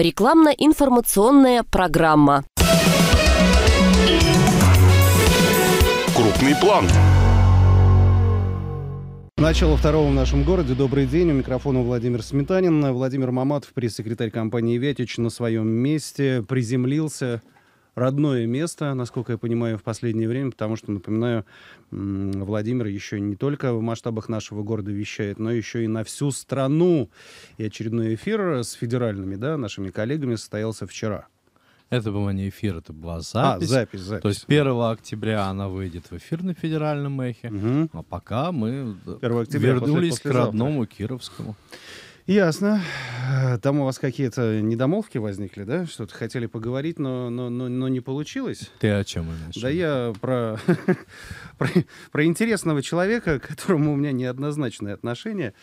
Рекламно-информационная программа. Крупный план. Начало второго в нашем городе. Добрый день. У микрофона Владимир Сметанин. Владимир Маматов, пресс-секретарь компании «Вятич» на своем месте приземлился. Родное место, насколько я понимаю, в последнее время, потому что, напоминаю, Владимир еще не только в масштабах нашего города вещает, но еще и на всю страну. И очередной эфир с федеральными, да, нашими коллегами состоялся вчера. Это был не эфир, это была запись. А, запись, запись. То есть 1 октября она выйдет в эфир на федеральном эхе. Угу. А пока мы 1 октября, вернулись после, к родному Кировскому. Ясно. Там у вас какие-то недомолвки возникли, да? Что-то хотели поговорить, но, но, но, но не получилось? Ты о чем имеешь? Да я про, про, про интересного человека, к которому у меня неоднозначное отношение.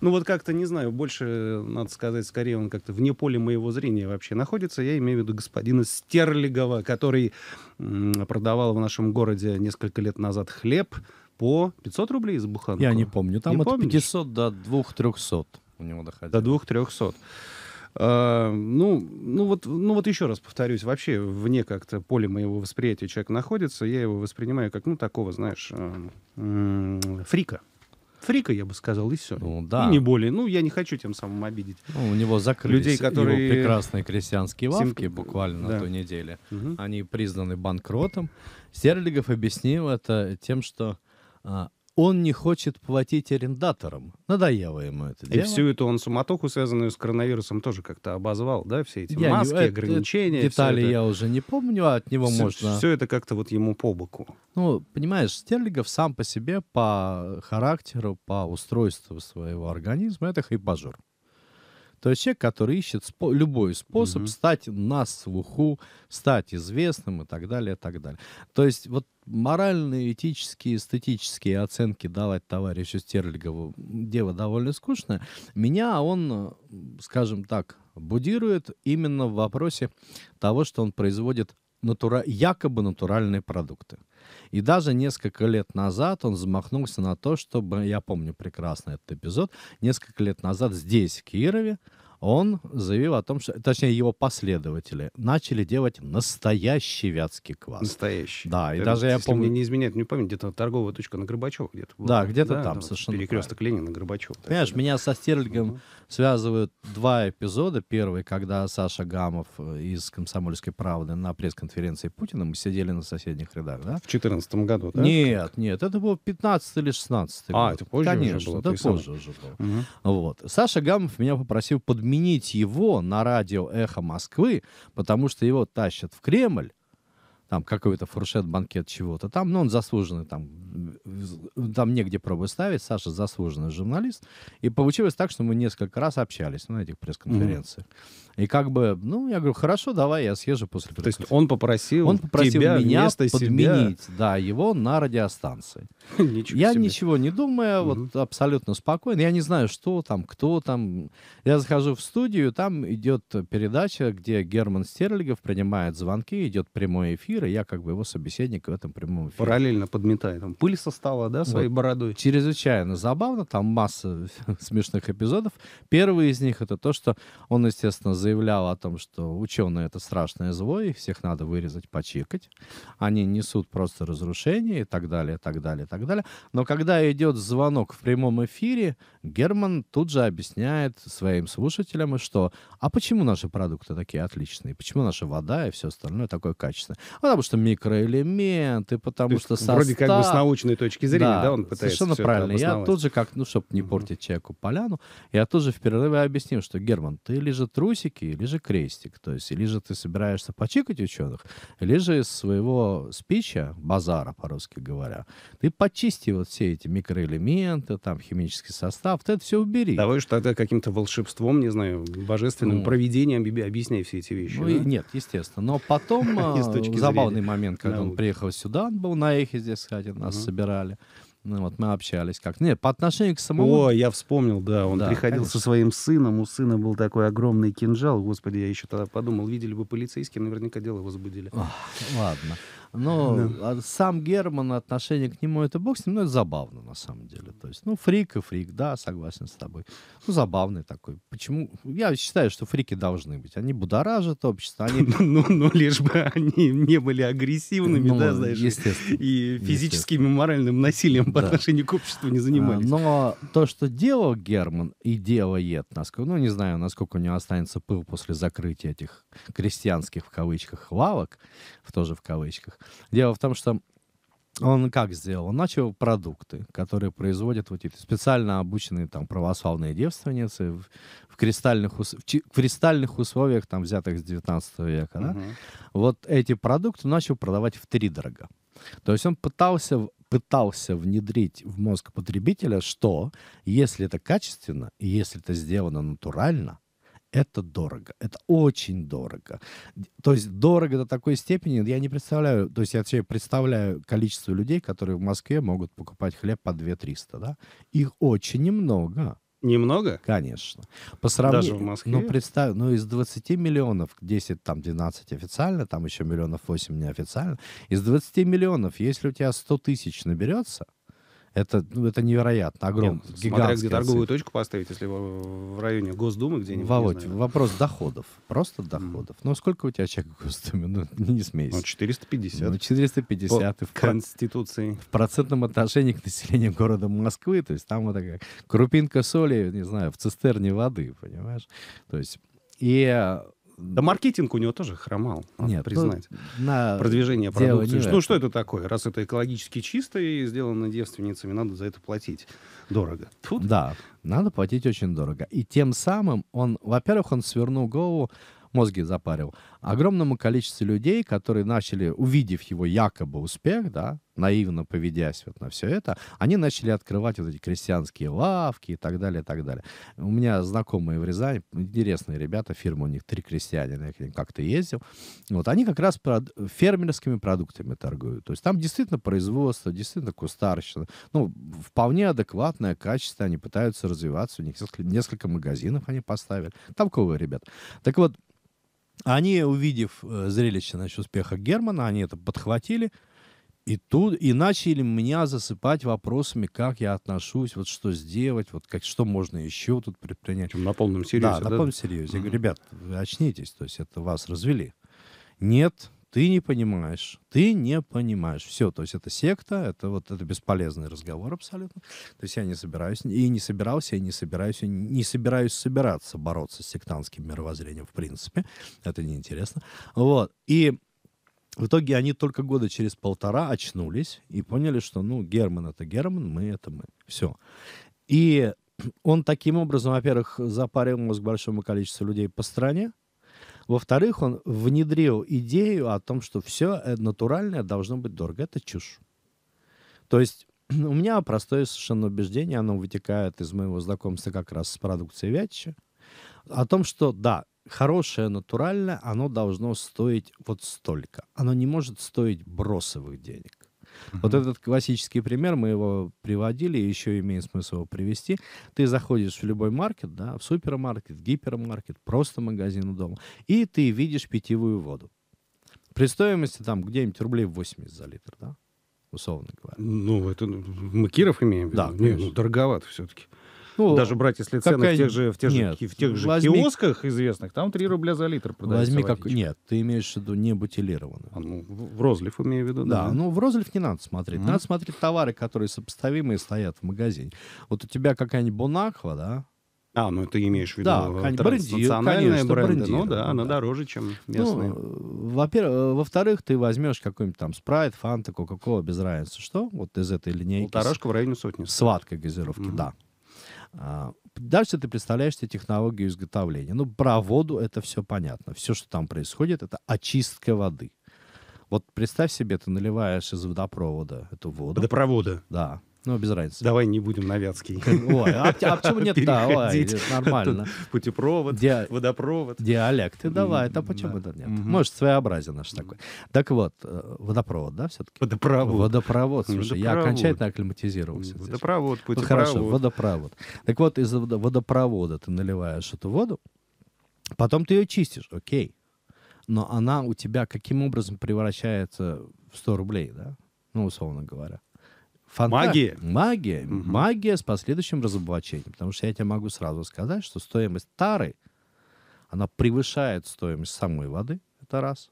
Ну вот как-то, не знаю, больше, надо сказать, скорее он как-то вне поля моего зрения вообще находится. Я имею в виду господина Стерлигова, который продавал в нашем городе несколько лет назад хлеб по 500 рублей за буханку. Я не помню. Там не от помнишь? 500 до 2-300 у него доходило. До двух трехсот. Uh, ну, ну, вот, ну вот еще раз повторюсь, вообще вне как-то поля моего восприятия человек находится, я его воспринимаю как, ну, такого, знаешь, uh, фрика. Фрика, я бы сказал, и все. Ну, да. И не более. Ну, я не хочу тем самым обидеть. Ну, у него закрылись Людей, которые... его прекрасные крестьянские лавки Сим... буквально да. на той неделе. Угу. Они признаны банкротом. Стерлигов объяснил это тем, что а, он не хочет платить арендаторам. Надоело ему это И дело. всю эту он суматоху, связанную с коронавирусом, тоже как-то обозвал, да, все эти Я не- маски, это- ограничения. Детали это, я уже не помню, а от него все, можно... все это как-то вот ему по боку. Ну, понимаешь, Стерлигов сам по себе, по характеру, по устройству своего организма, это хайпажор. То есть человек, который ищет спо- любой способ Мгм. стать на слуху, стать известным и так далее, и так далее. То есть вот моральные, этические, эстетические оценки давать товарищу Стерлигову дело довольно скучное. Меня он, э, скажем так, будирует именно в вопросе того, что он производит натура... якобы натуральные продукты. И даже несколько лет назад он замахнулся на то, чтобы, я помню прекрасно этот эпизод, несколько лет назад здесь, в Кирове, он заявил о том, что, точнее, его последователи начали делать настоящий вятский квас. Настоящий. Да, и Это, даже я помню- мне не изменяет, не помню, где-то торговая точка на Горбачева где-то. Да, где-то там, вот совершенно Перекресток Ленина, Горбачева. Понимаешь, меня со Стерлигом связывают два эпизода. Первый, когда Саша Гамов э, из «Комсомольской правды» на пресс-конференции Путина, мы сидели на соседних рядах, да? В 2014 году, да? Нет, нет, это был 15 или 16 А, год. это позже уже Конечно, было, да то есть самое. позже уже было. Мгм. Вот. Саша Гамов меня попросил подменить его на радио «Эхо Москвы», потому что его тащат в Кремль, там какой-то фуршет-банкет чего-то. Там, ну, он заслуженный, там, там негде пробы ставить. Саша заслуженный журналист. И получилось так, что мы несколько раз общались на этих пресс-конференциях. И как бы, ну, я говорю, хорошо, давай я съезжу после То есть он попросил, Он попросил тебя меня вместо подменить, да, его на радиостанции. себя. Ничего Я себе. ничего не думаю, Мгм. вот абсолютно спокойно. Я не знаю, что там, кто там. Я захожу в студию, там идет передача, где Герман Стерлигов принимает звонки, идет прямой эфир, и я как бы его собеседник в этом прямом эфире. Параллельно подметает. Там пыль состала, да, своей Вот. бородой. Чрезвычайно забавно, там масса смешных эпизодов. Первый из них это то, что он, естественно, заявлял о том, что ученые это страшное зло, их всех надо вырезать, почикать. Они несут просто разрушение и так далее, и так далее, и так далее. Но когда идет звонок в прямом эфире, Герман тут же объясняет своим слушателям, что а почему наши продукты такие отличные, почему наша вода и все остальное такое качественное? Потому что микроэлементы, потому То что состав... Вроде как бы с научной точки зрения, да, он пытается Совершенно правильно. Я тут же, как, ну, чтобы не портить человеку поляну, я тут же в перерыве объяснил, что, Герман, ты или же трусики, или же крестик. То есть, или же ты собираешься почикать ученых, или же из своего спича, базара, по-русски говоря, ты почисти вот все эти микроэлементы, там, химический состав, ты это все убери. Давай что тогда каким-то волшебством, не знаю, божественным Ну. проведением объясняй все эти вещи. Ну, да? нет, естественно. Но потом Забавный момент, когда он науки. приехал сюда, он был на эхе здесь, кстати, нас Мгм. собирали. Ну, вот мы общались как. Нет, по отношению к самому... О, я вспомнил, да, он Да, приходил конечно. со своим сыном, у сына был такой огромный кинжал, господи, я еще тогда подумал, видели бы полицейские, наверняка дело возбудили. Ах, ладно. Но а сам Герман, отношение к нему, это бог с ним, ну, это забавно, на самом деле. То есть, ну, фрик и фрик, да, согласен с тобой. Ну, забавный такой. Почему? Я считаю, что фрики должны быть. Они будоражат общество, они... Ну, ну, лишь бы они не были агрессивными, Ну, да, знаешь, и- физическим и моральным насилием по Да. отношению к обществу не А, занимались. Но то, что делал Герман и делает, насколько, ну, не знаю, насколько у него останется пыл после закрытия этих крестьянских, в кавычках, лавок, в тоже в кавычках. Дело в том, что он как сделал? Он начал продукты, которые производят вот эти специально обученные там православные девственницы в, в кристальных, ус- в, чи- в кристальных условиях, там, взятых с 19 века, да? Мгм. вот эти продукты начал продавать в три дорого. То есть он пытался, пытался внедрить в мозг потребителя, что если это качественно и если это сделано натурально, это дорого. Это очень дорого. То есть дорого до такой степени, я не представляю, то есть я себе представляю количество людей, которые в Москве могут покупать хлеб по 2-300, да? Их очень немного. Немного? Конечно. По сравнению, Даже в Москве? Ну, представь, ну, из 20 миллионов, 10, там, 12 официально, там еще миллионов 8 неофициально. Из 20 миллионов, если у тебя 100 тысяч наберется, это, ну, это невероятно, огромно, Нет, смотря где торговую цифра. точку поставить, если в в районе Госдумы где-нибудь, Володь, знаю. вопрос доходов, просто доходов. Ну, сколько у тебя человек в Госдуме? Ну, не смейся. Ну, 450. Ну, 450 и в, Конституции. в процентном отношении к населению города Москвы, то есть там вот такая крупинка соли, не знаю, в цистерне воды, понимаешь? То есть и Да маркетинг у него тоже хромал, надо Нет, признать. ну, на Продвижение продукции. Ну, что это такое? Раз это экологически чисто и сделано девственницами, надо за это платить дорого. Тьфу ты. Да, надо платить очень дорого. И тем самым он, во-первых, он свернул голову, мозги запарил, огромному количеству людей, которые начали, увидев его якобы успех, да, наивно поведясь вот на все это, они начали открывать вот эти крестьянские лавки и так далее, и так далее. У меня знакомые в Рязани, интересные ребята, фирма у них «Три крестьянина», я к ним как-то ездил, вот, они как раз прод- фермерскими продуктами торгуют. То есть там действительно производство, действительно кустарщина, ну, вполне адекватное качество, они пытаются развиваться, у них несколько, несколько магазинов они поставили. Толковые ребят. Так вот, они, увидев э, зрелище значит, успеха Германа, они это подхватили, и тут и начали меня засыпать вопросами, как я отношусь, вот что сделать, вот как, что можно еще тут предпринять. Причем на полном серьезе. Да, на полном серьезе. Я говорю, ребят, очнитесь, то есть это вас развели. Нет, ты не понимаешь, ты не понимаешь. Все, то есть это секта, это вот это бесполезный разговор абсолютно. То есть я не собираюсь, и не собирался, и не собираюсь, и не собираюсь собираться бороться с сектантским мировоззрением в принципе. Это неинтересно. Вот. И в итоге они только года через полтора очнулись и поняли, что, ну, Герман — это Герман, мы — это мы. Все. И он таким образом, во-первых, запарил мозг большому количеству людей по стране, во-вторых, он внедрил идею о том, что все натуральное должно быть дорого. Это чушь. То есть у меня простое совершенно убеждение, оно вытекает из моего знакомства как раз с продукцией Вятича, о том, что да, хорошее натуральное, оно должно стоить вот столько. Оно не может стоить бросовых денег. Вот этот классический пример, мы его приводили, еще имеет смысл его привести. Ты заходишь в любой маркет, да, в супермаркет, в гипермаркет, просто магазин у дома, и ты видишь питьевую воду. При стоимости там где-нибудь рублей 80 за литр, да, условно говоря. Ну, это мы Киров имеем в виду. Да, Не, ну, дороговато все-таки. Ну, Даже брать, если цены в какая- тех же, в тех же, Нет, ки- в тех же возьми- киосках известных, там 3 рубля за литр продается возьми как... Нет, ты имеешь в виду не бутилированную. А, ну, в в розлив имею в виду, Да, да. ну в розлив не надо смотреть. Мгм. Надо смотреть товары, которые сопоставимые стоят в магазине. Вот у тебя какая-нибудь Бонаква, да, А, ну это имеешь в виду Да, э, транснациональные конечно, бренды. Ну брендированные, да, она да. дороже, чем местные. Ну, во-первых, во-вторых, ты возьмешь какой-нибудь там спрайт, фанта, кока-кола, без разницы, что, вот из этой линейки. Полторашка в районе сотни. С газировки, Мгм. да. А, Дальше ты представляешь себе технологию изготовления. Ну, про воду это все понятно. Все, что там происходит, это очистка воды. Вот представь себе, ты наливаешь из водопровода эту воду. Водопровода. Да, ну, без разницы. Давай не будем на Вятский. Ой, а, а почему нет? Да, ой, нормально. Путепровод, Диа- водопровод. Диалекты давай, М, почему да. это нет? Может, своеобразие наше такое. Так вот, э, водопровод, да, все-таки? Водопровод. Водопровод, слушай, я окончательно акклиматизировался. здесь. Водопровод, Ну, хорошо, путепровод. водопровод. Так вот, из водо- водопровода ты наливаешь эту воду, потом ты ее чистишь, окей. Но она у тебя каким образом превращается в 100 рублей, да, ну, условно говоря. Магия? Магия. Мгм. Магия с последующим разоблачением. Потому что я тебе могу сразу сказать, что стоимость тары, она превышает стоимость самой воды. Это раз.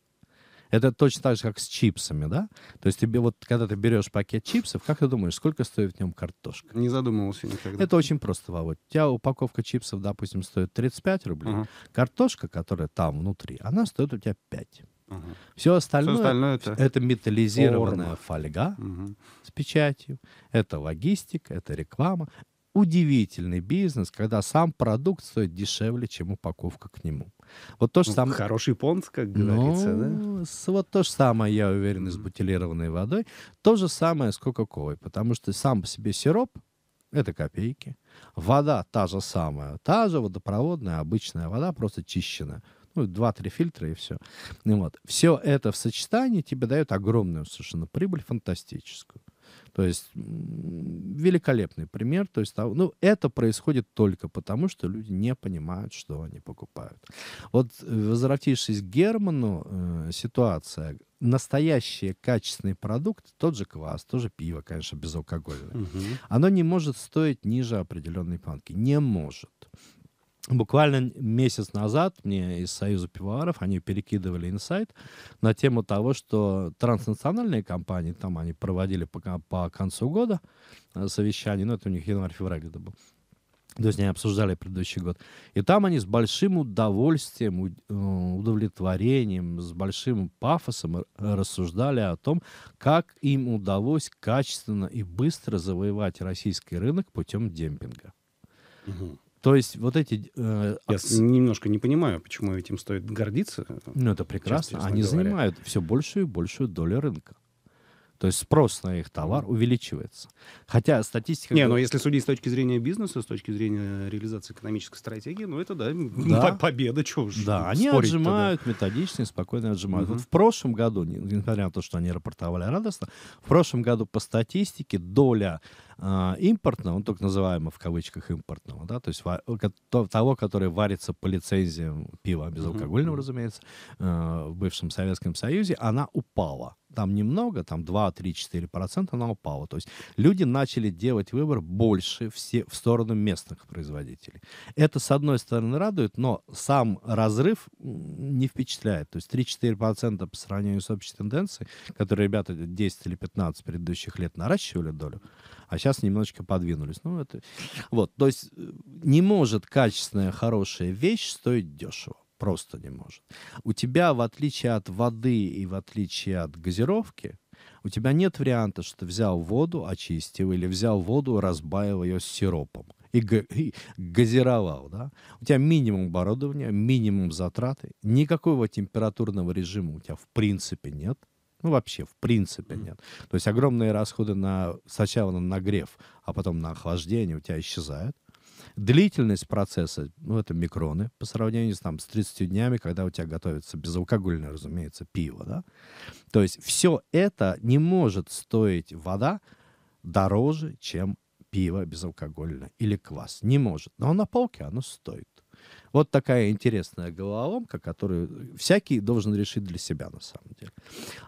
Это точно так же, как с чипсами, да? То есть тебе вот, когда ты берешь пакет чипсов, как ты думаешь, сколько стоит в нем картошка? Не задумывался никогда. Это очень просто, Володь. У тебя упаковка чипсов, допустим, стоит 35 рублей. Ага, Картошка, которая там внутри, она стоит у тебя 5. Ага. Все остальное, остальное это... это металлизированная форма. фольга Мгм. с печатью, это логистика, это реклама. Удивительный бизнес, когда сам продукт стоит дешевле, чем упаковка к нему. Вот то же Ну, самое. Хороший понт, как говорится, да? Ну, с- вот то же самое, я уверен, и с бутилированной водой. То же самое с Кока-Колой, потому что сам по себе сироп — это копейки. Вода та же самая, та же водопроводная, обычная вода, просто чищенная. Ну, два-три фильтра и все. вот. Все это в сочетании тебе дает огромную совершенно прибыль, фантастическую. То есть великолепный пример. То есть, того- ну, это происходит только потому, что люди не понимают, что они покупают. Вот э, возвратившись к Герману, э, ситуация. Настоящий качественный продукт, тот же квас, тоже пиво, конечно, безалкогольное, Мгм. оно не может стоить ниже определенной планки. Не может. Буквально месяц назад мне из Союза пивоваров они перекидывали инсайт на тему того, что транснациональные компании, там они проводили по, по концу года э, совещание, ну это у них январь-февраль где-то был, то есть они обсуждали предыдущий год. И там они с большим удовольствием, уд- э, удовлетворением, с большим пафосом рассуждали о том, как им удалось качественно и быстро завоевать российский рынок путем демпинга. Мгм. То есть вот эти... э, Я акц- с- немножко не понимаю, почему этим стоит гордиться. Ну, это прекрасно. честно Они говоря. занимают все большую и большую долю рынка. То есть спрос на их товар увеличивается. Хотя статистика... Не, но если судить с точки зрения бизнеса, с точки зрения реализации экономической стратегии, ну это да, Да. по- победа, чего уж Да, они отжимают методично и спокойно отжимают. Мгм. Вот в прошлом году, не- несмотря на то, что они рапортовали радостно, в прошлом году по статистике доля а, импортного, ну, только называемого в кавычках импортного, да, то есть ва- то- того, который варится по лицензиям пива, безалкогольного, мгм. разумеется, э, в бывшем Советском Союзе, она упала. Там немного, там 2, 3, 4 процента она упала. То есть люди начали делать выбор больше все, в сторону местных производителей. Это, с одной стороны, радует, но сам разрыв не впечатляет. То есть 3-4% по сравнению с общей тенденцией, которые ребята 10 или 15 предыдущих лет наращивали долю, а сейчас немножечко подвинулись. Ну, это... Вот, то есть э, не может качественная, хорошая вещь стоить дешево. Просто не может. У тебя, в отличие от воды и в отличие от газировки, у тебя нет варианта, что ты взял воду, очистил, или взял воду, разбавил ее с сиропом и, и газировал, да? У тебя минимум оборудования, минимум затраты, никакого температурного режима у тебя в принципе нет. Ну, вообще, в принципе, нет. То есть огромные расходы на сначала на нагрев, а потом на охлаждение у тебя исчезают. Длительность процесса, ну, это микроны по сравнению с, там, с 30 днями, когда у тебя готовится безалкогольное, разумеется, пиво, да. То есть все это не может стоить вода дороже, чем пиво безалкогольное или квас. Не может. Но на полке оно стоит. Вот такая интересная головоломка, которую всякий должен решить для себя на самом деле.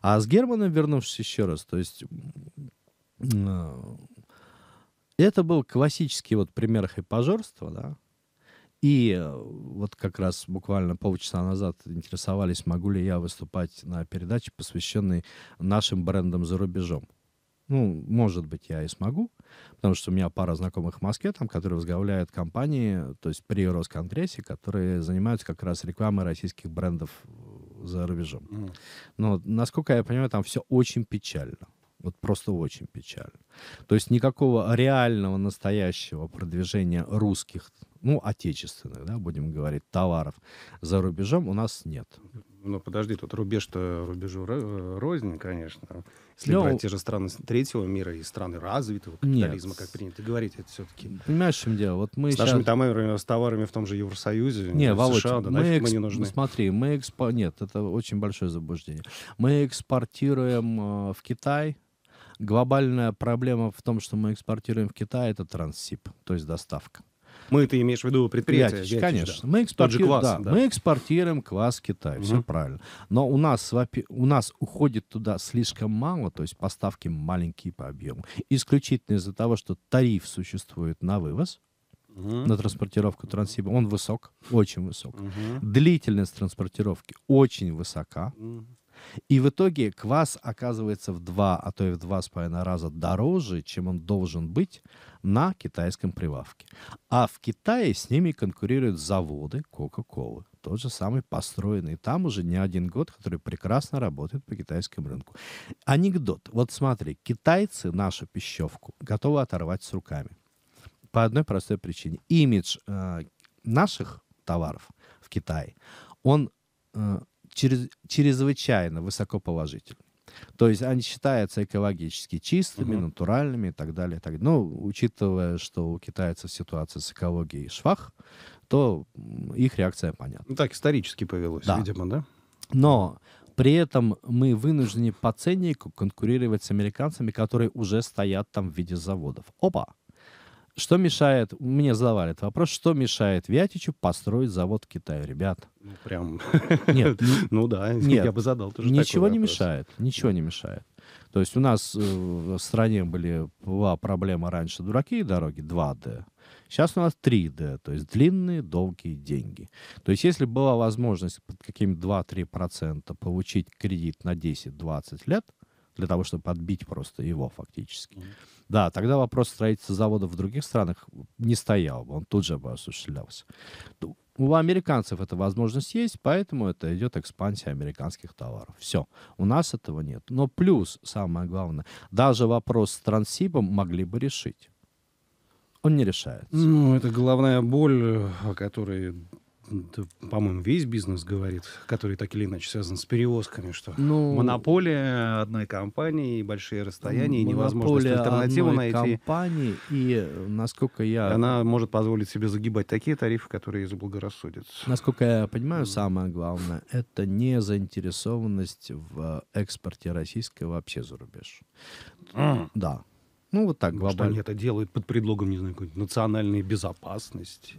А с Германом, вернувшись еще раз, то есть э, это был классический вот пример хайпажорства, да, и э, вот как раз буквально полчаса назад интересовались, могу ли я выступать на передаче, посвященной нашим брендам за рубежом. Ну, может быть, я и смогу, потому что у меня пара знакомых в Москве, там, которые возглавляют компании, то есть при Росконгрессе, которые занимаются как раз рекламой российских брендов э, за рубежом. Мгм. Но, насколько я понимаю, там все очень печально. Вот просто очень печально. То есть никакого реального, настоящего продвижения русских, ну, отечественных, да, будем говорить, товаров за рубежом у нас нет. Ну, подожди, тут рубеж-то рубежу ро- рознь, конечно. Если Ну, брать те же страны третьего мира и страны развитого капитализма, как принято говорить, это все-таки... Понимаешь, в чем дело? Вот мы С щас- нашими товарами, с товарами в том же Евросоюзе, Не, Володь, США, да мы, нафиг мы эксп- не нужны. смотри, мы экспо... Нет, это очень большое заблуждение. Мы экспортируем э, в Китай. Глобальная проблема в том, что мы экспортируем в Китай, это транссип, то есть доставка. Мы, ты имеешь в виду предприятие? Вятич, конечно. да. Мы, экспортируем, квас, да, да. мы экспортируем квас в Китай, все Мгм. правильно. Но у нас, у нас уходит туда слишком мало, то есть поставки маленькие по объему. Исключительно из-за того, что тариф существует на вывоз, Мгм. на транспортировку трансиба. Он высок, очень высок. Мгм. Длительность транспортировки очень высока. Мгм. И в итоге квас оказывается в два, а то и в два с половиной раза дороже, чем он должен быть на китайском прилавке. А в Китае с ними конкурируют заводы Кока-Колы. Тот же самый построенный там уже не один год, который прекрасно работает по китайскому рынку. Анекдот. Вот смотри, китайцы нашу пищевку готовы оторвать с руками. По одной простой причине. Имидж э, наших товаров в Китае, он э, чрезвычайно высоко положительный. То есть они считаются экологически чистыми, Мгм. натуральными и так далее. и так далее. Ну, учитывая, что у китайцев ситуация с экологией швах, то их реакция понятна. Ну, так исторически повелось, Да. видимо, да? Но при этом мы вынуждены по ценнику конкурировать с американцами, которые уже стоят там в виде заводов. Опа! Что мешает, мне задавали этот вопрос, что мешает Вятичу построить завод в Китае, ребят? Ну, прям, Нет, ни- ну да, Нет, я бы задал тоже ничего не мешает, ничего не мешает. То есть у нас э, в стране были была проблема раньше дураки и дороги 2D. Сейчас у нас 3D, то есть длинные, долгие деньги. То есть если была возможность под какими-то 2-3% получить кредит на 10-20 лет, для того, чтобы подбить просто его фактически, Мгм. да, тогда вопрос строительства заводов в других странах не стоял бы, он тут же бы осуществлялся. Ну, У американцев эта возможность есть, поэтому это идет экспансия американских товаров. Все. У нас этого нет. Но плюс, самое главное, даже вопрос с трансибом могли бы решить. Он не решается. Ну, это головная боль, о которой, по-моему, весь бизнес говорит, который так или иначе связан с перевозками, что Ну, монополия одной компании, и большие расстояния, и невозможность альтернативу одной найти. компании, и э, насколько я Она может позволить себе загибать такие тарифы, которые заблагорассудятся. Насколько я понимаю, самое главное, это не заинтересованность в экспорте российского вообще за рубеж. М. Да. Ну, вот так, глобально. они это делают под предлогом, не знаю, какой-то национальной безопасности.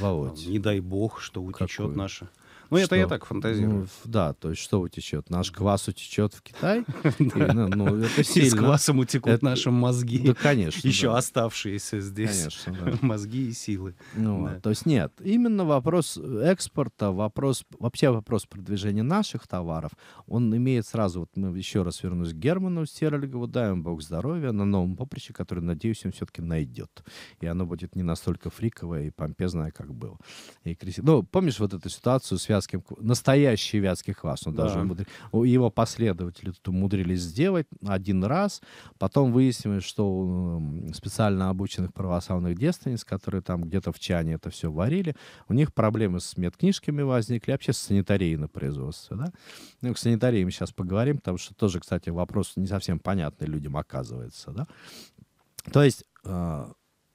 Володь. Там, не дай бог, что утечет Какой? наша. Ну, это я так фантазирую. Ну, да, то есть что утечет? Наш квас утечет в Китай? Ну, ну, это И с сильно. квасом утекут наши мозги. Да, конечно. Еще оставшиеся здесь мозги и силы. Ну, То есть нет, именно вопрос экспорта, вопрос, вообще вопрос продвижения наших товаров, он имеет сразу, вот мы еще раз вернусь к Герману Стерлигову, дай ему бог здоровья, на новом поприще, который, надеюсь, он все-таки найдет. И оно будет не настолько фриковое и помпезное, как было. И Ну, помнишь вот эту ситуацию с вятским, настоящий вятский квас, он даже Да. умудри- у- его последователи тут умудрились сделать один раз, потом выяснилось, что специально обученных православных девственниц, которые там где-то в чане это все варили, у них проблемы с медкнижками возникли, вообще с санитарией на производстве, да? Ну, к санитарии мы сейчас поговорим, потому что тоже, кстати, вопрос не совсем понятный людям оказывается, да? То есть э,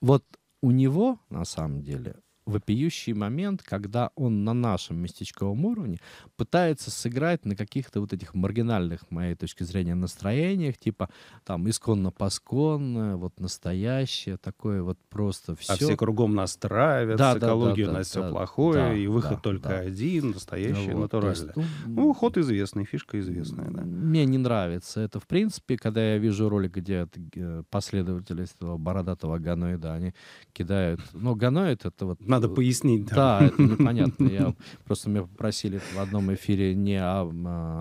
вот у него, на самом деле, вопиющий момент, когда он на нашем местечковом уровне пытается сыграть на каких-то вот этих маргинальных, с моей точки зрения, настроениях, типа там исконно-посконно, вот настоящее, такое вот просто все. А все кругом нас травят, Да, с да, экологией да, у да, нас все да, плохое, да, и выход да, только да. один, настоящий, Вот, натуральный. ну, Ну, ход известный, фишка известная, да. Мне не нравится это, в принципе, когда я вижу ролик, где последователи этого бородатого ганоида, они кидают... Ну, ганоид — это вот... Надо пояснить. Да, это непонятно. Я просто меня попросили в одном эфире не а,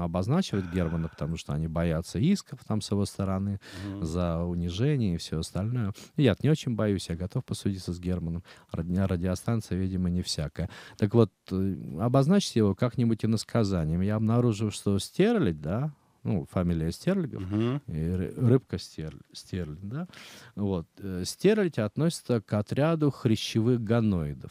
обозначивать Германа, потому что они боятся исков там с его стороны Мгм. за унижение и все остальное. я не очень боюсь, я готов посудиться с Германом. Ради- Радиостанция, видимо, не всякая. Так вот, э, обозначьте его как-нибудь иносказанием. Я обнаружил, что Стерлить, да, ну, фамилия Стерлигов, Мгм. и ры- рыбка стерль, стерлядь, да? Вот. э, Стерлядь относится к отряду хрящевых ганоидов.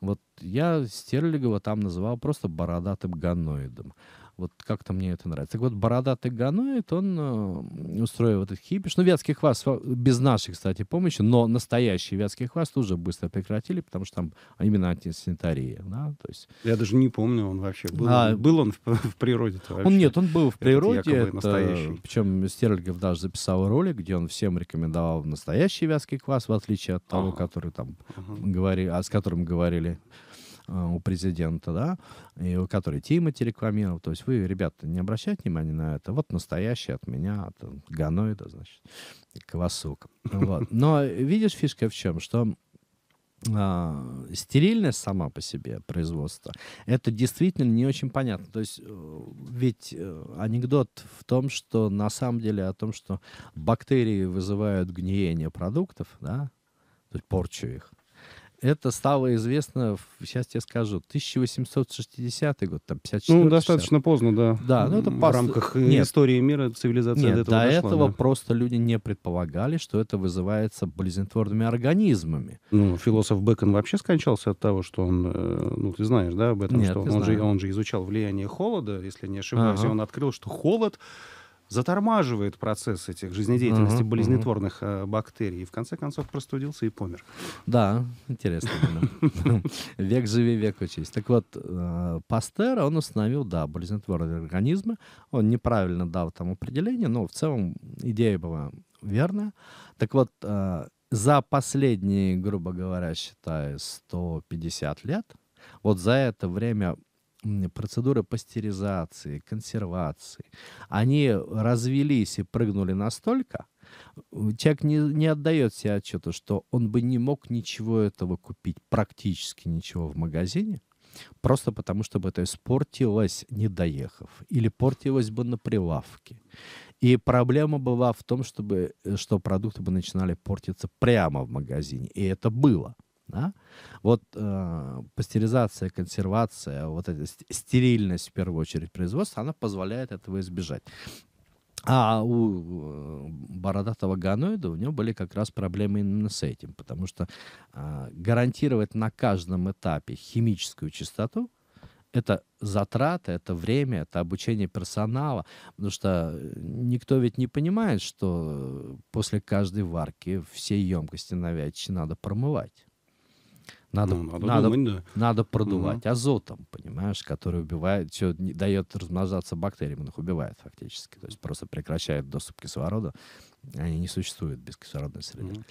Вот я Стерлигова там называл просто бородатым ганоидом. Вот как-то мне это нравится. Так вот, бородатый ганоид, он э, устроил этот хипиш. Ну, вятский хваст без нашей, кстати, помощи, но настоящий вятский хваст уже быстро прекратили, потому что там именно антисанитария. Да? То есть... Я даже не помню, он вообще был. А... Был он в, в природе вообще? Он нет, он был в природе. Это, настоящий. Причем Стерлигов даже записал ролик, где он всем рекомендовал настоящий вятский квас, в отличие от того, ага. который там ага. говорили, а с которым говорили у президента, да, и у которой Тимати рекламировал. То есть вы, ребята, не обращайте внимания на это. Вот настоящий от меня, от Ганоида, значит, Квасук. Вот. Но видишь, фишка в чем? Что а, стерильность сама по себе производства, это действительно не очень понятно. То есть э, ведь э, анекдот в том, что на самом деле о том, что бактерии вызывают гниение продуктов, да, то есть порчу их, это стало известно, сейчас тебе скажу, 1860 год, там, 54 Ну, достаточно поздно, да. Да, ну это в рамках нет, истории мира цивилизации нет, до этого до дошла, этого да. просто люди не предполагали, что это вызывается болезнетворными организмами. Ну, философ Бэкон вообще скончался от того, что он, э, ну, ты знаешь, да, об этом, нет, что он знаю. же, он же изучал влияние холода, если не ошибаюсь, ага. и он открыл, что холод затормаживает процесс этих жизнедеятельности uh-huh, болезнетворных uh-huh. бактерий. И в конце концов простудился и помер. Да, интересно. Век живи, век учись. Так вот, э, Пастер, он установил, да, болезнетворные организмы. Он неправильно дал там определение, но в целом идея была верная. Так вот, э, за последние, грубо говоря, считаю, 150 лет, вот за это время процедуры пастеризации, консервации, они развелись и прыгнули настолько, человек не, не отдает себе отчета, что он бы не мог ничего этого купить, практически ничего в магазине, просто потому что бы это испортилось, не доехав, или портилось бы на прилавке. И проблема была в том, чтобы, э, что продукты бы начинали портиться прямо в магазине. И это было. Да? Вот э, пастеризация, консервация, вот эта стерильность в первую очередь производства, она позволяет этого избежать. А у э, бородатого ганоида у него были как раз проблемы именно с этим, потому что э, гарантировать на каждом этапе химическую чистоту это затраты, это время, это обучение персонала, потому что никто ведь не понимает, что после каждой варки все емкости на надо промывать. Надо, ну, надо, надо, думать, да. надо продувать угу. азотом, понимаешь, который убивает, все, не, дает размножаться бактериям, он их убивает фактически. То есть просто прекращает доступ к кислороду. Они не существуют без кислородной среды.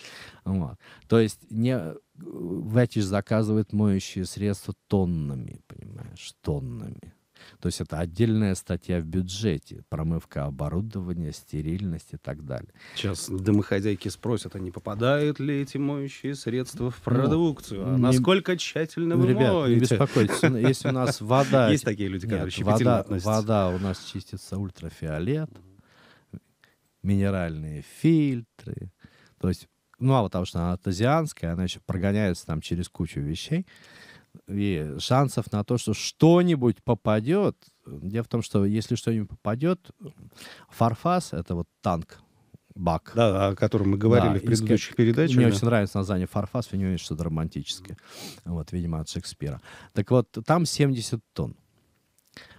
Угу. Вот. То есть не, Вэтиш заказывает моющие средства тоннами, понимаешь, тоннами. То есть это отдельная статья в бюджете. Промывка оборудования, стерильность и так далее. Сейчас домохозяйки спросят, а не попадают ли эти моющие средства в ну, продукцию? Ну, а насколько тщательно вы ребят, моете? не беспокойтесь. Если у нас вода... Есть такие люди, которые щепетильно относятся. Вода у нас чистится ультрафиолет, минеральные фильтры. То есть, ну, мало того, что она тазианская, она еще прогоняется там через кучу вещей и шансов на то, что что-нибудь попадет. Дело в том, что если что-нибудь попадет, Фарфас — это вот танк, бак. Да, о котором мы говорили да, в предыдущих из, передачах. Мне да. очень нравится название Фарфас, в него есть что-то романтическое. Вот, видимо, от Шекспира. Так вот, там 70 тонн.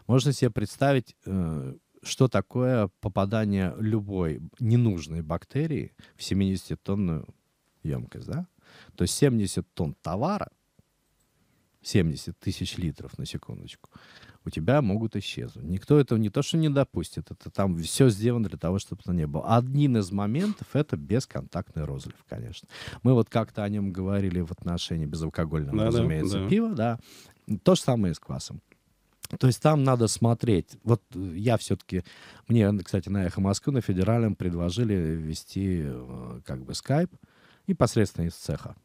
Можно себе представить, э, что такое попадание любой ненужной бактерии в 70-тонную емкость, да? То есть 70 тонн товара — 70 тысяч литров, на секундочку, у тебя могут исчезнуть. Никто этого не то, что не допустит, это там все сделано для того, чтобы это не было. Один из моментов — это бесконтактный розлив, конечно. Мы вот как-то о нем говорили в отношении безалкогольного, да, разумеется, да, пива, да. То же самое и с квасом. То есть там надо смотреть. Вот я все-таки, мне, кстати, на «Эхо Москвы» на федеральном предложили вести э, как бы скайп и посредственно из цеха.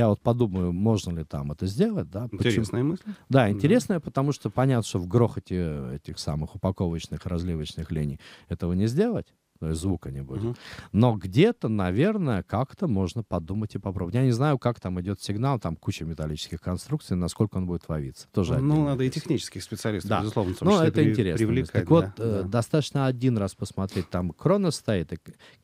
Я вот подумаю, можно ли там это сделать, да. Интересная мысль. Да, интересная, да. потому что понятно, что в грохоте этих самых упаковочных, разливочных лений этого не сделать. То есть звука не будет. Угу. Но где-то, наверное, как-то можно подумать и попробовать. Я не знаю, как там идет сигнал, там куча металлических конструкций, насколько он будет ловиться. Тоже ну, надо и технических специалистов, да. безусловно. Ну, это при, интересно. Привлекать, так да, вот, э, да. достаточно один раз посмотреть, там Кронос стоит,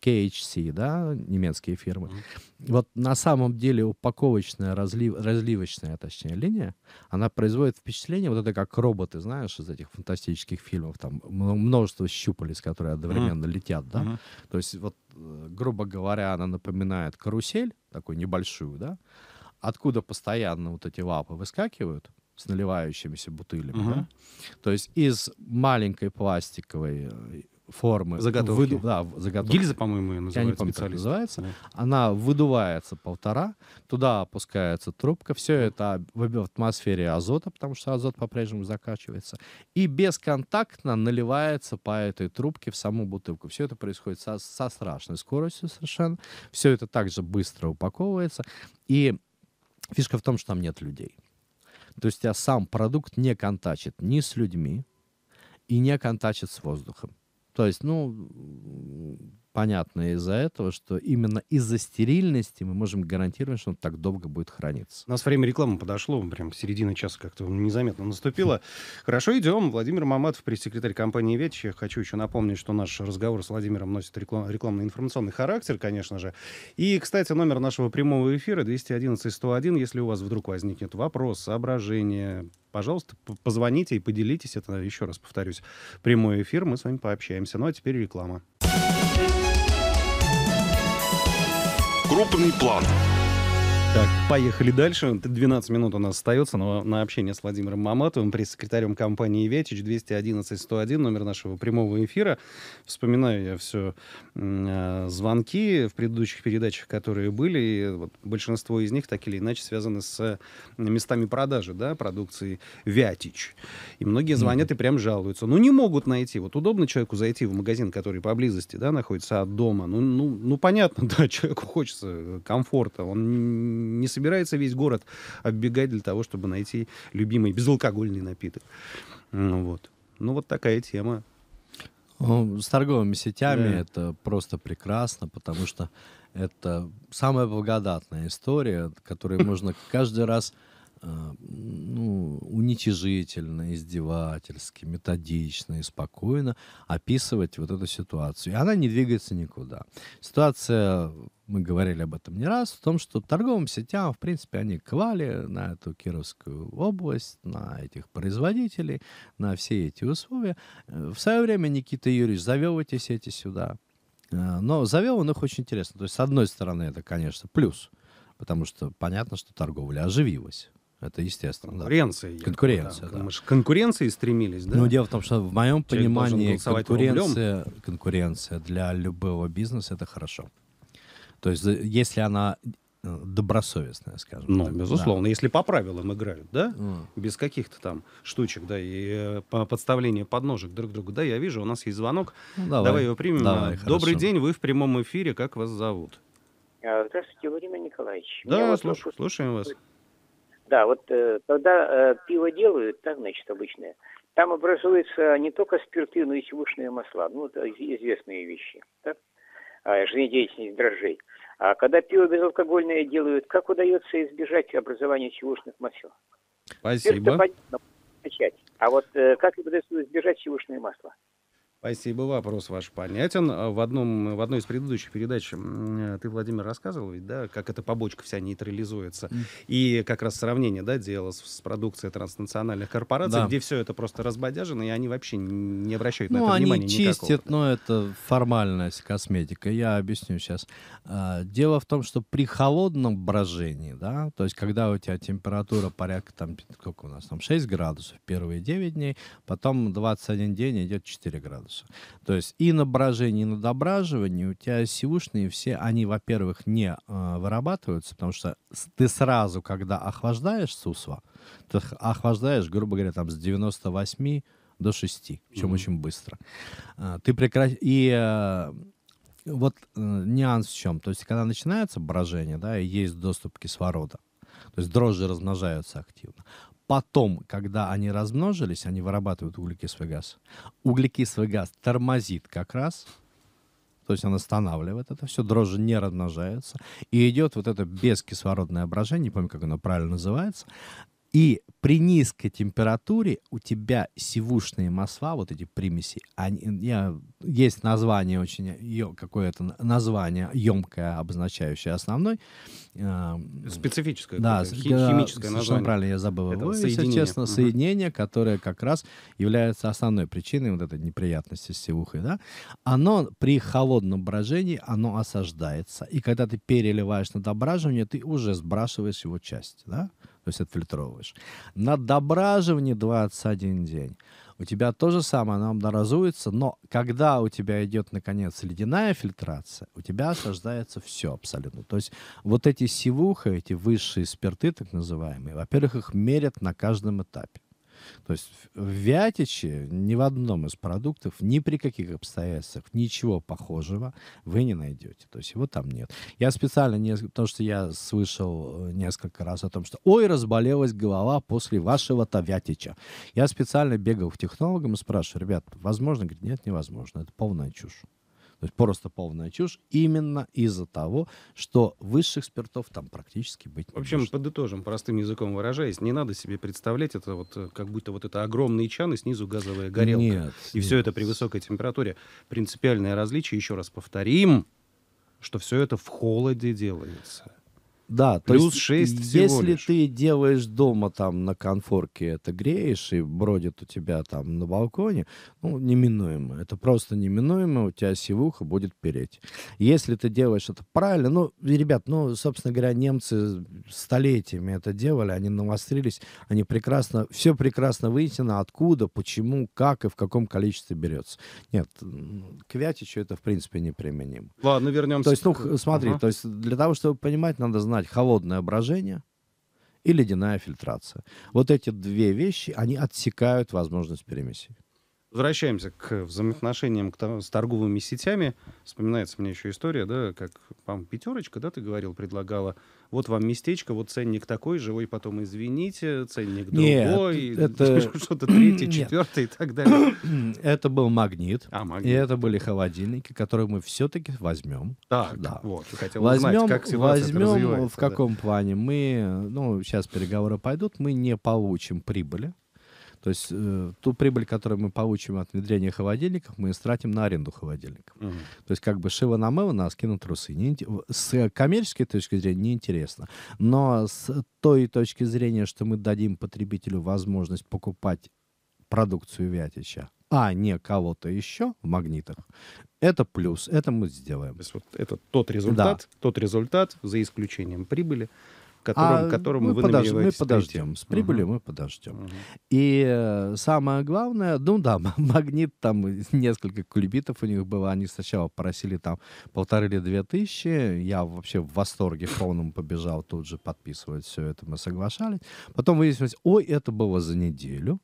KHC, да, немецкие фирмы. Угу. Вот на самом деле упаковочная, разлив, разливочная, точнее, линия, она производит впечатление, вот это как роботы, знаешь, из этих фантастических фильмов, там множество щупалец, которые одновременно mm. летят, да. Mm-hmm. То есть вот, э, грубо говоря, она напоминает карусель, такую небольшую, да, откуда постоянно вот эти лапы выскакивают с наливающимися бутылями, mm-hmm. да. То есть из маленькой пластиковой э, формы. Заготовки. Выду... Да, заготовки. Гильза, по-моему, ее называют. Я не помню, как называется. Да. Она выдувается полтора, туда опускается трубка, все это в атмосфере азота, потому что азот по-прежнему закачивается, и бесконтактно наливается по этой трубке в саму бутылку. Все это происходит со, со страшной скоростью совершенно. Все это также быстро упаковывается. И фишка в том, что там нет людей. То есть у тебя сам продукт не контачит ни с людьми и не контачит с воздухом. То есть, ну, понятно из-за этого, что именно из-за стерильности мы можем гарантировать, что он так долго будет храниться. У нас время рекламы подошло, прям середина часа как-то незаметно наступила. Хорошо, идем. Владимир Маматов, пресс-секретарь компании «Ветч». Я хочу еще напомнить, что наш разговор с Владимиром носит реклам- рекламно-информационный характер, конечно же. И, кстати, номер нашего прямого эфира 211-101. Если у вас вдруг возникнет вопрос, соображение, пожалуйста, позвоните и поделитесь. Это, еще раз повторюсь, прямой эфир. Мы с вами пообщаемся. Ну, а теперь реклама. Крупный план. Так, поехали дальше. 12 минут у нас остается на, на общение с Владимиром Маматовым, пресс-секретарем компании «Ветич», 211-101, номер нашего прямого эфира. Вспоминаю я все э, звонки в предыдущих передачах, которые были. И вот большинство из них так или иначе связаны с местами продажи да, продукции «Вятич». И многие звонят mm-hmm. и прям жалуются. Ну, не могут найти. Вот удобно человеку зайти в магазин, который поблизости да, находится от дома. Ну, ну, ну понятно, да, человеку хочется комфорта. Он не собирается весь город оббегать для того, чтобы найти любимый безалкогольный напиток. Ну, вот. Ну, вот такая тема. Ну, с торговыми сетями да. это просто прекрасно, потому что это самая благодатная история, которую можно каждый раз ну, уничижительно, издевательски, методично и спокойно описывать вот эту ситуацию. И она не двигается никуда. Ситуация, мы говорили об этом не раз, в том, что торговым сетям, в принципе, они клали на эту Кировскую область, на этих производителей, на все эти условия. В свое время Никита Юрьевич завел эти сети сюда. А, но завел он их очень интересно. То есть, с одной стороны, это, конечно, плюс, потому что понятно, что торговля оживилась. Это естественно. Конкуренция. Да. Конкуренция, да. Мы же конкуренции стремились, да? Но дело в том, что в моем Человек понимании конкуренция, конкуренция для любого бизнеса это хорошо. То есть если она э, добросовестная, скажем ну, так. безусловно, да. если по правилам играют, да, mm. без каких-то там штучек, да, и э, по подставления подножек друг другу. Да, я вижу, у нас есть звонок. Ну, давай. давай его примем. Давай, Добрый хорошо. день, вы в прямом эфире, как вас зовут? А, здравствуйте, Владимир Николаевич. Да, слуш... вопрос... слушаем вас. Да, вот э, когда э, пиво делают, так, значит, обычное, там образуются не только спирты, но и сивушные масла. Ну, это известные вещи. Так? А, жизнедеятельность дрожжей. А когда пиво безалкогольное делают, как удается избежать образования сивушных масел? Спасибо. Начать. А вот э, как удается избежать сивушные масла? Спасибо, вопрос ваш понятен. А в, одном, в одной из предыдущих передач э, ты, Владимир, рассказывал, ведь, да, как эта побочка вся нейтрализуется. Mm. И как раз сравнение да, делал с, продукцией транснациональных корпораций, да. где все это просто разбодяжено, и они вообще не обращают ну, на это они внимания чистят, никакого. но это формальность, косметика. Я объясню сейчас. А, дело в том, что при холодном брожении, да, то есть когда у тебя температура порядка, там, сколько у нас там, 6 градусов первые 9 дней, потом 21 день идет 4 градуса градуса. То есть и на брожении, и на дображивании у тебя сивушные все, они, во-первых, не э, вырабатываются, потому что ты сразу, когда охлаждаешь сусва, ты охлаждаешь, грубо говоря, там с 98 до 6, причем mm-hmm. очень быстро. А, ты прекра... И э, вот э, нюанс в чем? То есть, когда начинается брожение, да, и есть доступ кислорода, то есть дрожжи размножаются активно. Потом, когда они размножились, они вырабатывают углекислый газ. Углекислый газ тормозит как раз то есть он останавливает это все, дрожжи не размножаются, и идет вот это бескислородное брожение, не помню, как оно правильно называется, и при низкой температуре у тебя сивушные масла, вот эти примеси, они, я, есть название очень, какое-то название емкое, обозначающее основной. Специфическое, да, химическое название. правильно, я забыл его, если честно, угу. соединение, которое как раз является основной причиной вот этой неприятности с сивухой, да, оно при холодном брожении, оно осаждается, и когда ты переливаешь на дображивание, ты уже сбрасываешь его часть, да, то есть отфильтровываешь. На дображивании 21 день. У тебя то же самое, оно образуется, но когда у тебя идет, наконец, ледяная фильтрация, у тебя осаждается все абсолютно. То есть вот эти сивуха, эти высшие спирты, так называемые, во-первых, их мерят на каждом этапе. То есть в Вятиче ни в одном из продуктов, ни при каких обстоятельствах ничего похожего вы не найдете. То есть его там нет. Я специально, не, потому что я слышал э, несколько раз о том, что «Ой, разболелась голова после вашего-то Вятича». Я специально бегал к технологам и спрашиваю, ребят, возможно? Говорит, нет, невозможно. Это полная чушь. То есть просто полная чушь именно из-за того, что высших спиртов там практически быть не В общем, может. подытожим, простым языком выражаясь, не надо себе представлять это вот э, как будто вот это огромный чан и снизу газовая горелка. Нет, и нет. все это при высокой температуре. Принципиальное различие, еще раз повторим, что все это в холоде делается. Да, Плюс то есть 6 всего если лишь. ты делаешь дома там на конфорке это греешь и бродит у тебя там на балконе, ну, неминуемо. Это просто неминуемо, у тебя сивуха будет переть. Если ты делаешь это правильно, ну, ребят, ну, собственно говоря, немцы столетиями это делали, они навострились, они прекрасно, все прекрасно выяснено, откуда, почему, как и в каком количестве берется. Нет, к Вятичу это, в принципе, неприменимо. Ладно, вернемся. То есть, ну, смотри, ага. то есть для того, чтобы понимать, надо знать, знать холодное брожение и ледяная фильтрация. Вот эти две вещи, они отсекают возможность перемесей. Возвращаемся к взаимоотношениям с торговыми сетями. Вспоминается мне еще история, да, как, по пятерочка, да, ты говорил, предлагала, вот вам местечко, вот ценник такой же, ой, потом извините, ценник другой, Нет, это... что-то третье, четвертое и так далее. Это был магнит, а, магнит. и это были холодильники, которые мы все-таки возьмем. Так, да. вот, хотел возьмем, узнать, как возьмем в каком да. плане? Мы, ну, сейчас переговоры пойдут, мы не получим прибыли, то есть э, ту прибыль, которую мы получим от внедрения холодильников, мы стратим на аренду холодильников. Угу. То есть как бы шива на мыло, нас кинут трусы. Не, с коммерческой точки зрения неинтересно. Но с той точки зрения, что мы дадим потребителю возможность покупать продукцию Вятича, а не кого-то еще в магнитах, это плюс, это мы сделаем. То есть вот это тот результат, да. тот результат, за исключением прибыли, которым, а которому мы вы подож... Мы подождем. С прибылью uh-huh. мы подождем. Uh-huh. И э, самое главное, ну да, магнит, там несколько кулебитов у них было. Они сначала просили там полторы или две тысячи. Я вообще в восторге полном побежал тут же подписывать все это. Мы соглашались. Потом выяснилось, ой, это было за неделю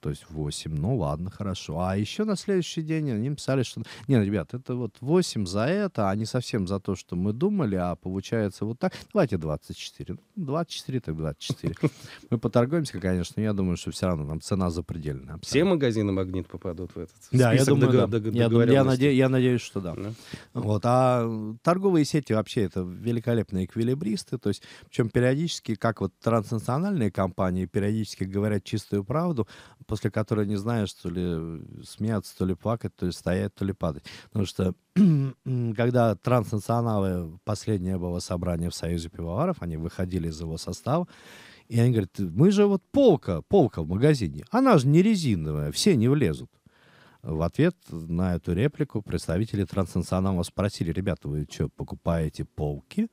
то есть 8, ну ладно, хорошо. А еще на следующий день они писали, что... Не, ребят, это вот 8 за это, а не совсем за то, что мы думали, а получается вот так. Давайте 24. 24 так 24. Мы поторгуемся, конечно, я думаю, что все равно там цена запредельная. Все магазины «Магнит» попадут в этот Да, я думаю, да. Я, я, наде... я надеюсь, что да. да. Вот. А торговые сети вообще это великолепные эквилибристы, то есть причем периодически, как вот транснациональные компании периодически говорят чистую правду, после которой не знаешь, то ли смеяться, то ли плакать, то ли стоять, то ли падать. Потому что когда транснационалы, последнее было собрание в Союзе пивоваров, они выходили из его состава, и они говорят, мы же вот полка, полка в магазине, она же не резиновая, все не влезут. В ответ на эту реплику представители транснационала спросили, ребята, вы что, покупаете полки?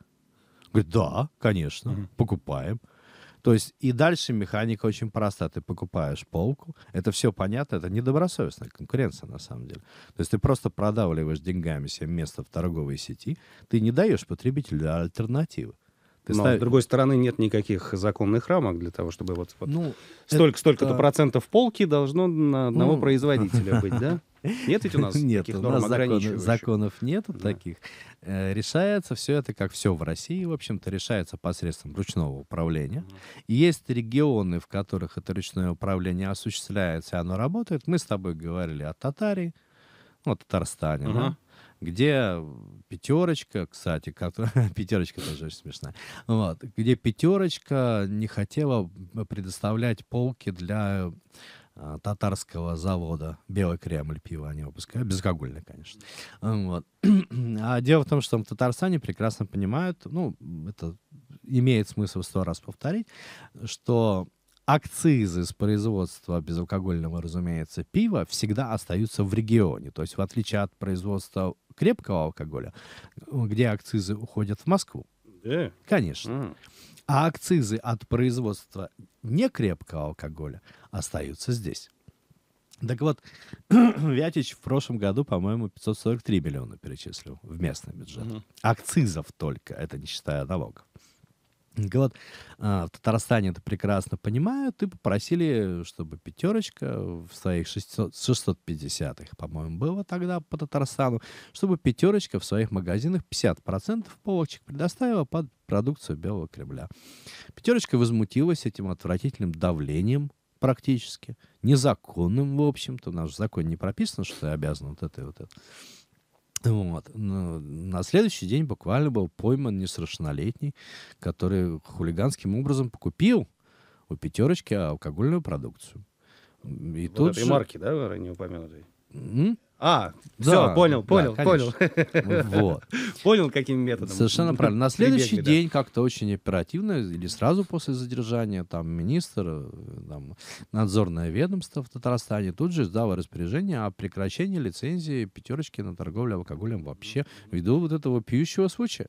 Говорит, да, конечно, mm-hmm. покупаем. То есть и дальше механика очень проста. Ты покупаешь полку, это все понятно, это недобросовестная конкуренция на самом деле. То есть ты просто продавливаешь деньгами себе место в торговой сети, ты не даешь потребителю альтернативы. Ты Но, став... с другой стороны, нет никаких законных рамок для того, чтобы вот, вот ну, столько, столько-то процентов полки должно на одного ну... производителя быть, да? Нет ведь у нас нет, таких у нас закон, законов нету да. таких. Э, решается все это, как все в России, в общем-то, решается посредством ручного управления. Mm-hmm. И есть регионы, в которых это ручное управление осуществляется, и оно работает. Мы с тобой говорили о Татарии, ну, о Татарстане, mm-hmm. да? Где пятерочка, кстати, которая, пятерочка тоже очень смешная, вот, где пятерочка не хотела предоставлять полки для а, татарского завода «Белый Кремль» пиво они выпускают, безалкогольное, конечно. Вот. А дело в том, что в Татарстане прекрасно понимают, ну, это имеет смысл сто раз повторить, что акцизы с производства безалкогольного, разумеется, пива всегда остаются в регионе. То есть в отличие от производства крепкого алкоголя, где акцизы уходят в Москву. Да? Конечно. М. А акцизы от производства некрепкого алкоголя остаются здесь. Так вот, Вятич в прошлом году, по-моему, 543 миллиона перечислил в местный бюджет. Мгм. Акцизов только, это не считая налогов. Вот, а, в Татарстане это прекрасно понимают и попросили, чтобы пятерочка в своих 600, 650-х, по-моему, было тогда по Татарстану, чтобы пятерочка в своих магазинах 50% полочек предоставила под продукцию Белого Кремля. Пятерочка возмутилась этим отвратительным давлением практически, незаконным, в общем-то. У нас в законе не прописано, что я обязан вот это и вот это. Вот. Но на следующий день буквально был пойман несовершеннолетний, который хулиганским образом покупил у пятерочки алкогольную продукцию. И Вот тут этой же- марки, да, ранее упомянутой? М? А, Да, все, понял, да, понял, конечно. понял. Вот. Понял, каким методом. Совершенно правильно. На следующий Прибегли, да. день как-то очень оперативно или сразу после задержания там министр, э, там, надзорное ведомство в Татарстане тут же издало распоряжение о прекращении лицензии пятерочки на торговлю алкоголем вообще ввиду вот этого пьющего случая.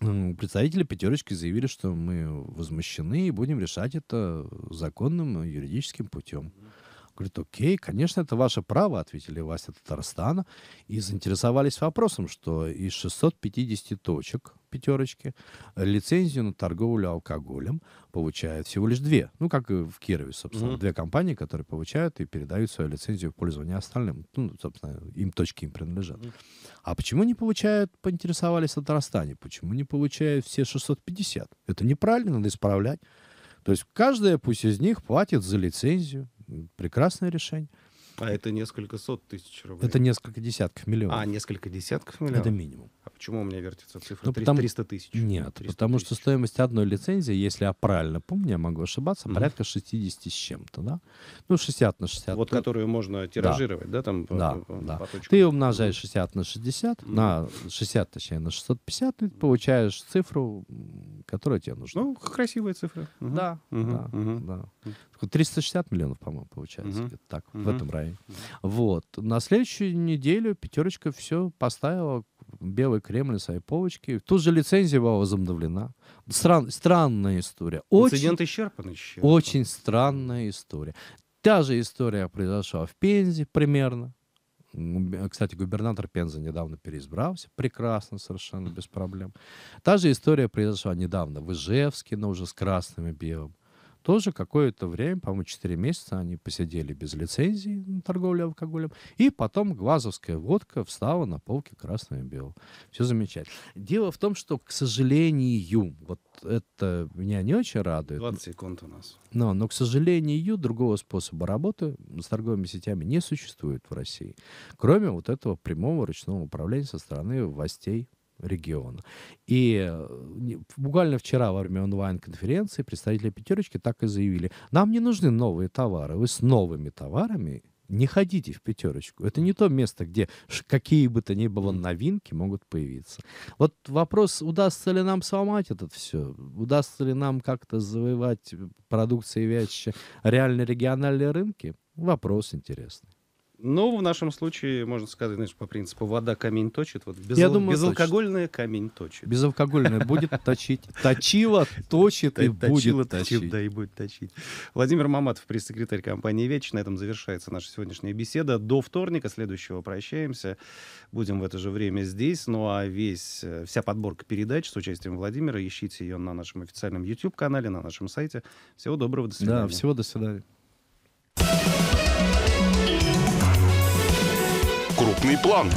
Представители пятерочки заявили, что мы возмущены и будем решать это законным юридическим путем. Говорит, окей, конечно, это ваше право, ответили власти Татарстана, и заинтересовались вопросом, что из 650 точек пятерочки лицензию на торговлю алкоголем получают всего лишь две. Ну, как и в Кирове, собственно, Мгм. две компании, которые получают и передают свою лицензию в пользование остальным. Ну, собственно, им точки им принадлежат. Мгм. А почему не получают, поинтересовались в Татарстане, почему не получают все 650? Это неправильно, надо исправлять. То есть каждая пусть из них платит за лицензию. Прекрасное решение. А это несколько сот тысяч рублей. Это несколько десятков миллионов. А, несколько десятков миллионов? Это минимум. Почему у меня вертится цифра Ну, потому- 300 тысяч? Нет, 300 потому что тысяч. стоимость одной лицензии, если я правильно помню, я могу ошибаться, Мгм. порядка 60 с чем-то, да? Ну, 60 на 60. Вот которую можно тиражировать, да, там? по- Да, по- по- да. по? Ты умножаешь 60 на 60, Мгм. на 60, точнее, на 650, ты получаешь цифру, которая тебе нужна. Ну, красивая цифра. Мгм. Да, Мгм, да, мгм. да. Мгм. Такой 360 миллионов, по-моему, получается. Где-то так, в Мгм. этом районе. Вот. На следующую неделю пятерочка все поставила белый Кремль на своей полочке. Тут же лицензия была возобновлена. Стран- странная история. Очень, Инцидент исчерпан еще. очень странная история. Та же история произошла в Пензе примерно. Кстати, губернатор Пензы недавно переизбрался. Прекрасно, совершенно без проблем. Та же история произошла недавно в Ижевске, но уже с красным и белым. Тоже какое-то время, по-моему, 4 месяца они посидели без лицензии на торговлю алкоголем. И потом глазовская водка встала на полке красного и белого. Все замечательно. Дело в том, что, к сожалению, вот это меня не очень радует. 20 секунд у нас. Но, но, к сожалению, другого способа работы с торговыми сетями не существует в России, кроме вот этого прямого ручного управления со стороны властей региона. И э, буквально вчера во время онлайн-конференции представители «пятерочки» так и заявили, нам не нужны новые товары, вы с новыми товарами не ходите в «пятерочку». Это не то место, где какие бы то ни было новинки могут появиться. Вот вопрос, удастся ли нам сломать это все? Удастся ли нам как-то завоевать продукции Вятича реально региональные рынки? Вопрос интересный. Ну, в нашем случае, можно сказать, знаешь, по принципу вода камень точит. Вот без, Я думаю, безалкогольная камень точит. Безалкогольное будет точить. Точила, точит и будет точит, точить. Да, и будет точить. Владимир Маматов, пресс-секретарь компании «Веч». На этом завершается наша сегодняшняя беседа. До вторника следующего прощаемся. Будем в это же время здесь. Ну а весь, э, вся подборка передач с участием Владимира, ищите ее на нашем официальном YouTube-канале, на нашем сайте. Всего доброго, до свидания. Да, всего до свидания. Крупный план.